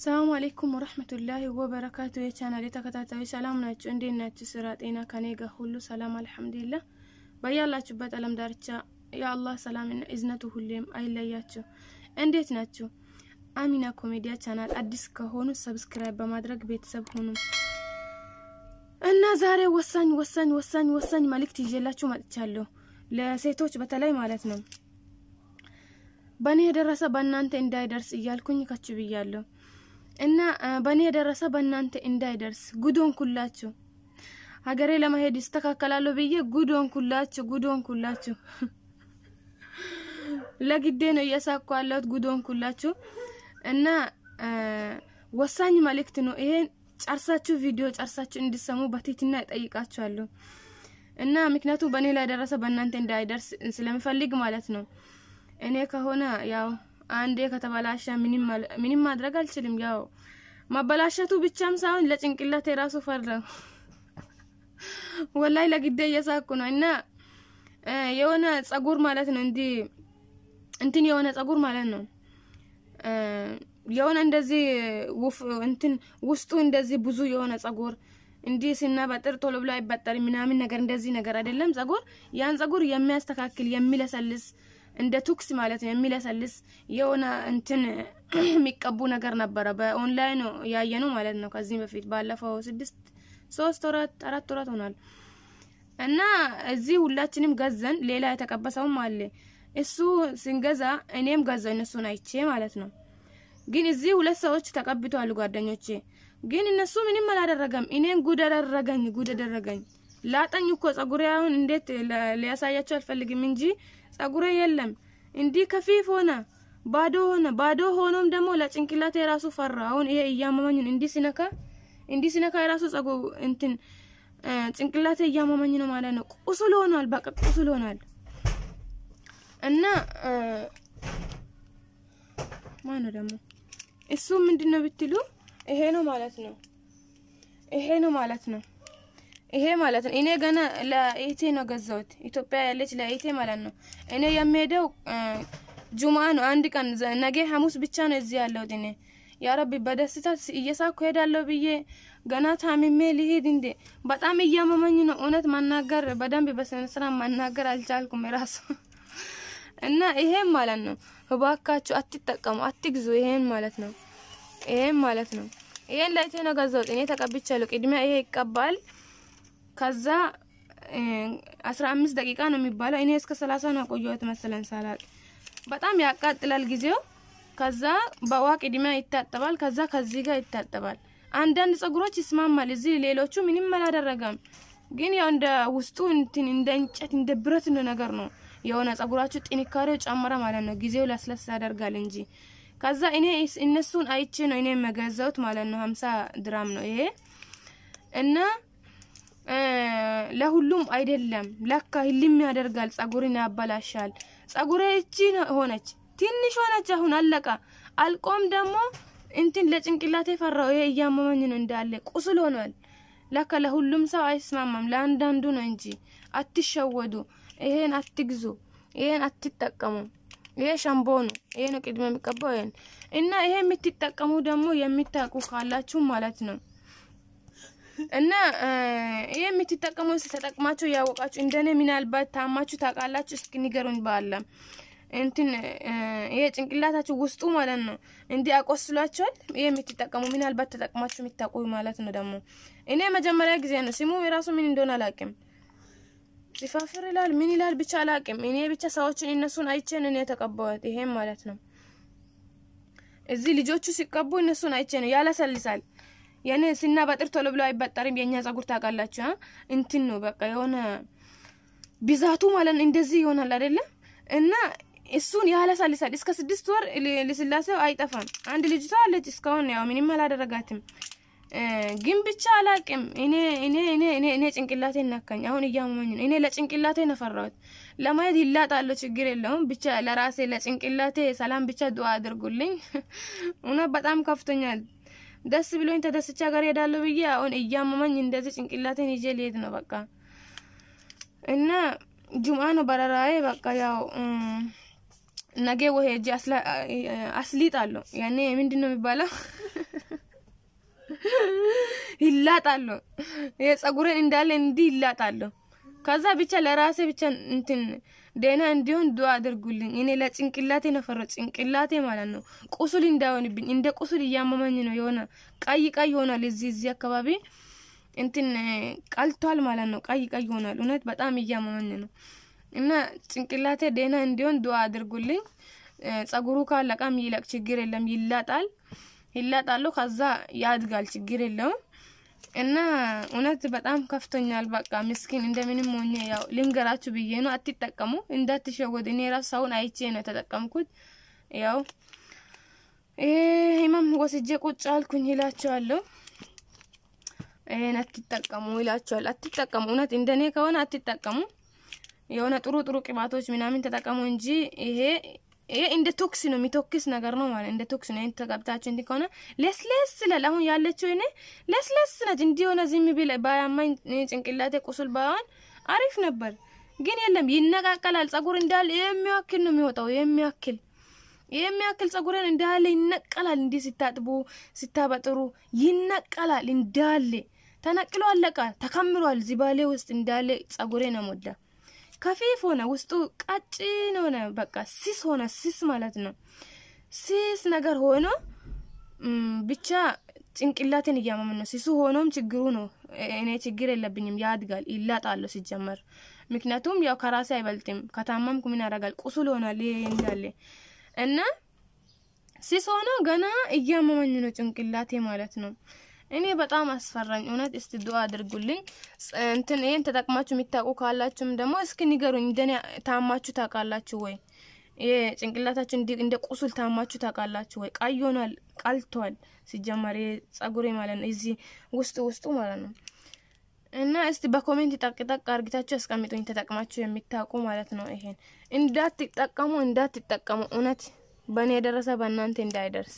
السلام عليكم ورحمة الله وبركاته። የቻናል ተከታታዮች ሰላም ናችሁ? እንዴት ናችሁ? ስራ፣ ጤና ከኔ ጋር ሁሉ ሰላም አልሐምዱሊላህ። በያላችሁበት አለም ዳርቻ የአላህ ሰላምና እዝነቱ ሁሌም አይለያችሁ። እንዴት ናችሁ? አሚና ኮሜዲያ ቻናል አዲስ ከሆኑ subscribe በማድረግ ቤተሰብ ሁኑ እና ዛሬ ወሳኝ ወሳኝ ወሳኝ ወሳኝ መልእክት ይዤላችሁ መጥቻለሁ። ለሴቶች በተለይ ማለት ነው። በእኔ የደረሰ በእናንተ እንዳይደርስ እያልኩኝ ከች ብያለሁ እና በእኔ የደረሰ በእናንተ እንዳይደርስ ጉዶን ኩላችሁ ሀገሬ ለመሄድ ይስተካከላለሁ ብዬ ጉዶን ኩላችሁ ጉዶን ኩላችሁ ለግዴ ነው እየሳኩ ያለሁት ጉዶን ኩላችሁ እና ወሳኝ መልእክት ነው። ይሄን ጨርሳችሁ ቪዲዮ ጨርሳችሁ እንዲሰሙ በትህትና እጠይቃችኋለሁ እና ምክንያቱ በእኔ ላይ ደረሰ በእናንተ እንዳይደርስ ስለምፈልግ ማለት ነው። እኔ ከሆነ ያው አንዴ ከተበላሸ ምንም ማድረግ አልችልም። ያው ማበላሸቱ ብቻም ሳይሆን ለጭንቅላት የራሱ ፈር ወላይ ለግዴ እየሳኩ ነው እና የሆነ ጸጉር ማለት ነው እንዲህ እንትን የሆነ ጸጉር ማለት ነው የሆነ እንደዚህ ውፍ እንትን ውስጡ እንደዚህ ብዙ የሆነ ጸጉር እንዲህ ሲናበጥር ቶሎ ብሎ አይበጠርም ምናምን ነገር እንደዚህ ነገር አይደለም። ጸጉር ያን ጸጉር የሚያስተካክል የሚለሰልስ እንደ ቱክስ ማለት ነው የሚለሰልስ የሆነ እንትን የሚቀቡ ነገር ነበረ። በኦንላይን ያየኑ ማለት ነው። ከዚህ በፊት ባለፈው ስድስት ሶስት ወራት አራት ወራት ሆኗል እና እዚህ ሁላችንም ገዛን። ሌላ የተቀበሰውም አለ። እሱ ስንገዛ እኔም ገዛው እነሱን አይቼ ማለት ነው። ግን እዚህ ሁለት ሰዎች ተቀብተዋል ጓደኞቼ። ግን እነሱ ምንም አላደረገም። እኔን ጉድ አደረገኝ፣ ጉድ አደረገኝ። ላጠኝ እኮ ጸጉሬ አሁን እንዴት ሊያሳያቸው አልፈልግም እንጂ ጸጉሬ የለም እንዲህ ከፊፍ ሆነ፣ ባዶ ሆነ። ባዶ ሆኖም ደግሞ ለጭንቅላቴ የራሱ ፈራ። አሁን ይሄ እያመመኝ ነው። እንዲህ ሲነካ እንዲህ ሲነካ የራሱ ጸጉር እንትን ጭንቅላቴ እያመመኝ ነው ማለት ነው። ቁስል ሆኗል፣ በቃ ቁስል ሆኗል። እና ማነው ደግሞ እሱ ምንድን ነው ብትሉ ይሄ ነው ማለት ነው። ይሄ ነው ማለት ነው። ይሄ ማለት ነው። እኔ ገና ለኢቴ ነው ገዛሁት። ኢትዮጵያ ያለች ለኢቴ ማለት ነው። እኔ የሚሄደው ጁማ ነው። አንድ ቀን ነገ ሐሙስ ብቻ ነው እዚህ ያለሁት። እኔ ያ ረቢ በደስታ እየሳኩ ሄዳለሁ ብዬ ገና ታምሜ ልሄድ እንዴ! በጣም እያመመኝ ነው። እውነት ማናገር በደንብ በስነ ስርዓት ማናገር አልቻልኩም ራሱ እና ይሄም ማለት ነው። እባካችሁ አትጠቀሙ፣ አትግዙ። ይሄን ማለት ነው። ይሄን ማለት ነው። ይሄን ለኢቴ ነው ገዛሁት። እኔ ተቀብቻለሁ። ቅድሚያ ይሄ ይቀባል ከዛ አስራ አምስት ደቂቃ ነው የሚባለው። እኔ እስከ ሰላሳ ነው ቆየሁት መሰለን ሳላቅ። በጣም ያቃጥላል ጊዜው። ከዛ በውሃ ቅድሚያ ይታጠባል። ከዛ ከዚህ ጋር ይታጠባል። አንዳንድ ጸጉሮች ይስማማል። እዚህ ሌሎቹ ምንም አላደረገም። ግን ያው እንደ ውስጡ እንትን እንደ እንጨት እንደ ብረት ነገር ነው የሆነ ጸጉራችሁ ጥንካሬው ጨመረ ማለት ነው። ጊዜው ለስለስ ያደርጋል እንጂ ከዛ እኔ እነሱን አይቼ ነው እኔ የመገዛሁት ማለት ነው። ሀምሳ ድራም ነው ይሄ እና ለሁሉም አይደለም። ለካ ህልም ያደርጋል፣ ጸጉርን ያበላሻል። ጸጉሬ እቺ ሆነች ትንሽ ሆነች። አሁን አለቃ አልቆም ደግሞ እንትን ለጭንቅላቴ ፈራው። ይሄ እያመመኝ ነው እንዳለ ቁስል ሆኗል። ለካ ለሁሉም ሰው አይስማማም፣ ለአንዳንዱ ነው እንጂ አትሸወዱ። ይሄን አትግዙ፣ ይሄን አትጠቀሙ። ይሄ ሻምቦ ነው። ይሄ ነው ቅድመ የሚቀባው ይሄን እና ይሄ የምትጠቀሙ ደግሞ የሚታቁ ካላችሁ ማለት ነው እና ይሄ የምትጠቀሙ ተጠቅማችሁ ያወቃችሁ እንደኔ ምናልባት ታማችሁ ታውቃላችሁ? እስኪ ንገሩኝ። ባለ እንትን ይሄ ጭንቅላታችሁ ውስጡ ማለት ነው እንዲህ አቆስሏችኋል። ይሄ የምትጠቀሙ ምናልባት ተጠቅማችሁ የሚታውቁ ማለት ነው። ደግሞ እኔ መጀመሪያ ጊዜ ነው ስሙ የራሱ ምን እንደሆነ አላውቅም። ሲፋፍር ይላል ምን ይላል ብቻ አላውቅም። እኔ ብቻ ሰዎችን እነሱን አይቼን እኔ ተቀባሁት። ይሄም ማለት ነው እዚህ ልጆቹ ሲቀቡ እነሱን አይቼ ነው ያለሰልሳል የኔ ስና በጥር ቶሎ ብሎ አይበጠርም። የኛ ጸጉር ታውቃላችሁ እንትን ነው በቃ የሆነ ብዛቱ ማለት እንደዚህ ይሆናል አይደለም እና እሱን ያለሳልሳል እስከ ስድስት ወር ልስላሴው አይጠፋም። አንድ ልጅቷ አለች እስካሁን ያው ምንም አላደረጋትም። ግን ብቻ አላቅም እኔ እኔ እኔ እኔ ጭንቅላቴ ነካኝ። አሁን እያመመኝ ነው። እኔ ለጭንቅላቴ ነፈራሁት። ለማየት ይላጣለሁ፣ ችግር የለውም። ብቻ ለራሴ ለጭንቅላቴ ሰላም ብቻ ዱአ አድርጉልኝ። እውነት በጣም ከፍቶኛል። ደስ ብሎኝ ተደስቼ ሀገር ሄዳለሁ ብዬ አሁን እያመመኝ እንደዚህ ጭንቅላቴን ይዤ ልሄድ ነው በቃ እና ጁምአ ነው በረራዬ በቃ ያው ነገ ወይ ሄጄ አስሊጣለሁ። ያኔ ምንድን ነው የሚባለው ይላጣለሁ። የጸጉሬን እንዳለ እንዲህ ይላጣለሁ። ከዛ ብቻ ለራሴ ብቻ እንትን ደህና እንዲሆን ዱአ አድርጉልኝ። እኔ ለጭንቅላቴ ነው ፈሮ ጭንቅላቴ ማለት ነው ቁስል እንዳይሆንብኝ እንደ ቁስል እያመመኝ ነው። የሆነ ቀይ ቀይ ሆናል። እዚህ እዚህ አካባቢ እንትን ቀልቷል ማለት ነው። ቀይ ቀይ ሆናል። እውነት በጣም እያመመኝ ነው እና ጭንቅላቴ ደህና እንዲሆን ዱአ አድርጉልኝ። ጸጉሩ ካለቃም ይለቅ ችግር የለም ይላጣል ይላጣለሁ ከዛ ያድጋል ችግር የለውም። እና እውነት በጣም ከፍቶኛል። በቃ ምስኪን እንደምንም ሆኜ ያው ልንገራችሁ ብዬ ነው። አትጠቀሙ፣ እንዳትሸወድ። እኔ ራሱ ሰውን አይቼ ነው የተጠቀምኩት። ያው ህመም ወስጄ ቁጭ አልኩኝ ይላቸዋለሁ። ይሄን አትጠቀሙ ይላቸዋል። አትጠቀሙ፣ እውነት እንደኔ ከሆነ አትጠቀሙ። የሆነ ጥሩ ጥሩ ቅባቶች ምናምን ተጠቀሙ እንጂ ይሄ ይሄ እንደ ቶክስ ነው የሚቶክስ ነገር ነው ማለት እንደ ቶክስ ነው። ተቀብታችሁ እንዲህ ከሆነ ለስለስ ይላል። አሁን ያለችው እኔ ለስለስ ነች። እንዲህ ሆነ ዝም ቢል ባያማኝ ጭንቅላቴ ቁስል ባይሆን አሪፍ ነበር፣ ግን የለም ይነቃቀላል። ጸጉር እንዳለ የሚያክል ነው የሚወጣው የሚያክል የሚያክል ጸጉሬን እንዳለ ይነቀላል። እንዲህ ሲታጥቡ ሲታበጥሩ ይነቀላል እንዳለ ተነቅሎ አለቃ ተከምሯል። ዚባሌ ውስጥ እንዳለ ጸጉሬ ነው ሞላ ከፊፍ ሆነ ውስጡ ቀጭን ሆነ። በቃ ስስ ሆነ። ስስ ማለት ነው ስስ ነገር ሆኖ ብቻ ጭንቅላቴን እያመመን ነው። ስሱ ሆኖም ችግሩ ነው። እኔ ችግር የለብኝም። ያድጋል፣ ይላጣሉ ሲጀመር። ምክንያቱም ያው ከራሴ አይበልጥም። ከታመምኩ ምን ያደርጋል? ቁስል ሆናል እንዳለ እና ስስ ሆኖ ገና እያመመኝ ነው ጭንቅላቴ ማለት ነው። እኔ በጣም አስፈራኝ እውነት። እስቲ ዱአ አድርጉልኝ። እንትን ይሄን ተጠቅማችሁ የሚታውቁ ካላችሁም ደግሞ እስኪ ንገሩኝ። እንደኔ ታማችሁ ታውቃላችሁ ወይ? ጭንቅላታችሁ እንደ ቁስል ታማችሁ ታውቃላችሁ ወይ? ሆኗል፣ ቀልቷል። ሲጀመር ጸጉሬ ማለት ነው እዚህ ውስጥ ውስጡ ማለት ነው። እና እስቲ በ comment ጠቅጠቅ አርግታችሁ አስቀምጡኝ ተጠቅማችሁ የሚታውቁ ማለት ነው። ይሄን እንዳትጠቀሙ እንዳትጠቀሙ፣ እውነት በእኔ የደረሰ በእናንተ እንዳይደርስ